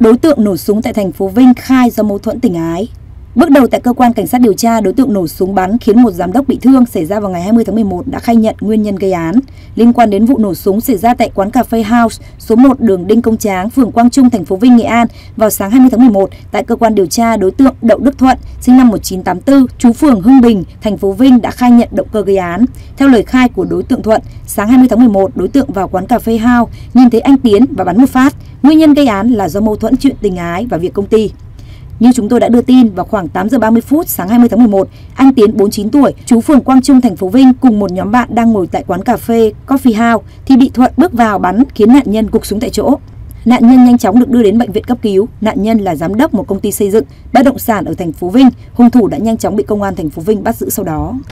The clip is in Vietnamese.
Đối tượng nổ súng tại thành phố Vinh khai do mâu thuẫn tình ái. Bước đầu tại cơ quan cảnh sát điều tra, đối tượng nổ súng bắn khiến một giám đốc bị thương xảy ra vào ngày 20 tháng 11 đã khai nhận nguyên nhân gây án. Liên quan đến vụ nổ súng xảy ra tại quán cà phê House, số 1 đường Đinh Công Tráng, phường Quang Trung, thành phố Vinh, Nghệ An vào sáng 20 tháng 11, tại cơ quan điều tra, đối tượng Đậu Đức Thuận, sinh năm 1984, chú phường Hưng Bình, thành phố Vinh đã khai nhận động cơ gây án. Theo lời khai của đối tượng Thuận, sáng 20 tháng 11, đối tượng vào quán cà phê House nhìn thấy anh Tiến và bắn một phát. Nguyên nhân gây án là do mâu thuẫn chuyện tình ái và việc công ty. Như chúng tôi đã đưa tin, vào khoảng 8 giờ 30 phút sáng 20 tháng 11, anh Tiến 49 tuổi, chú phường Quang Trung, thành phố Vinh cùng một nhóm bạn đang ngồi tại quán cà phê Coffee House thì bị Thuận bước vào bắn khiến nạn nhân gục xuống tại chỗ. Nạn nhân nhanh chóng được đưa đến bệnh viện cấp cứu. Nạn nhân là giám đốc một công ty xây dựng, bất động sản ở thành phố Vinh. Hung thủ đã nhanh chóng bị công an thành phố Vinh bắt giữ sau đó.